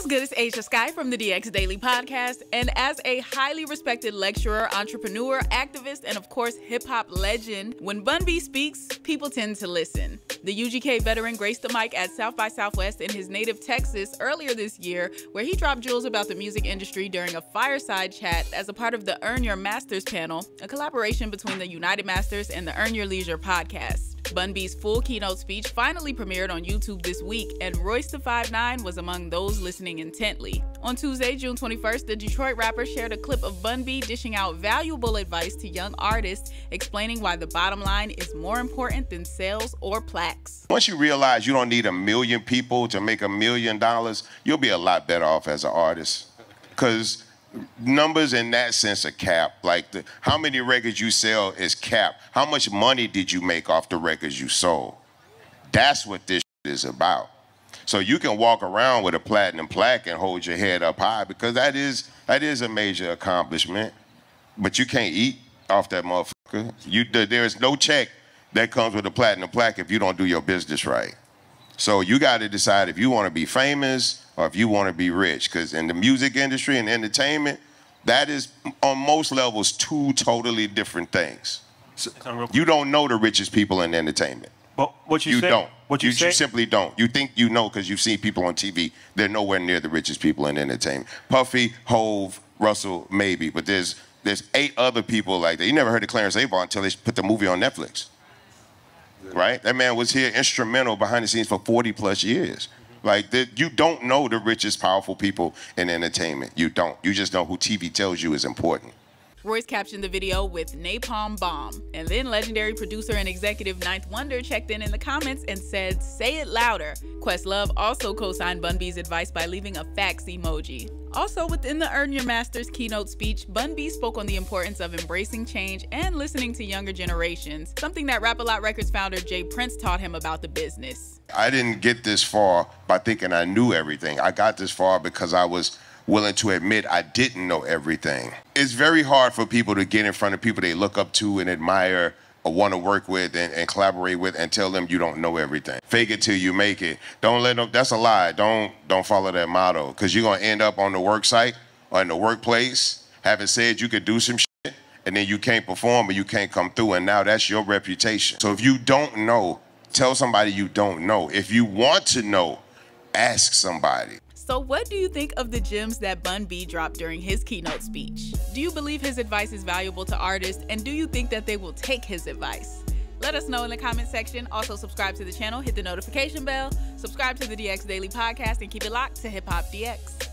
What's good? It's Ashia Skye from the DX Daily Podcast. And as a highly respected lecturer, entrepreneur, activist, and of course, hip hop legend, when Bun B speaks, people tend to listen. The UGK veteran graced the mic at South by Southwest in his native Texas earlier this year, where he dropped jewels about the music industry during a fireside chat as a part of the Earn Your Masters panel, a collaboration between the United Masters and the Earn Your Leisure podcast. Bun B's full keynote speech finally premiered on YouTube this week, and Royce da 5'9 was among those listening intently. On Tuesday, June 21st, the Detroit rapper shared a clip of Bun B dishing out valuable advice to young artists, explaining why the bottom line is more important than sales or plaques. Once you realize you don't need a million people to make a million dollars, you'll be a lot better off as an artist. Because numbers in that sense are capped. Like the, how many records you sell is capped. How much money did you make off the records you sold? That's what this is about. So you can walk around with a platinum plaque and hold your head up high because that is that is a major accomplishment. But you can't eat off that motherfucker. You there is no check that comes with a platinum plaque if you don't do your business right. So you got to decide if you want to be famous or if you want to be rich. Because in the music industry and entertainment, that is on most levels two totally different things. You don't know the richest people in entertainment. But what you, You say, don't. What you, you, say, you simply don't. You think you know because you've seen people on TV. They're nowhere near the richest people in entertainment. Puffy, Hov, Russell, maybe, but there's there's eight other people like that. You never heard of Clarence Avant until they put the movie on Netflix. Right? That man was here instrumental behind the scenes for 40 plus years. Like the, you don't know the richest, powerful people in entertainment. You don't. You just know who TV tells you is important. Royce captioned the video with Napalm Bomb. And then legendary producer and executive 9th Wonder checked in in the comments and said, Say it louder. Questlove also co signed Bun B's advice by leaving a fax emoji. Also, within the Earn Your Masters keynote speech, Bun B spoke on the importance of embracing change and listening to younger generations, something that Rap A Lot Records founder J. Prince taught him about the business. I didn't get this far by thinking I knew everything. I got this far because I was willing to admit I didn't know everything. It's very hard for people to get in front of people they look up to and admire or want to work with and, and collaborate with and tell them you don't know everything. Fake it till you make it. Don't let them, that's a lie. Don't, don't follow that motto because you're going to end up on the work site or in the workplace having said you could do some shit and then you can't perform or you can't come through and now that's your reputation. So if you don't know, tell somebody you don't know. If you want to know, ask somebody. So, what do you think of the gems that Bun B dropped during his keynote speech? Do you believe his advice is valuable to artists, and do you think that they will take his advice? Let us know in the comment section. Also, subscribe to the channel, hit the notification bell, subscribe to the DX Daily Podcast, and keep it locked to Hip Hop DX.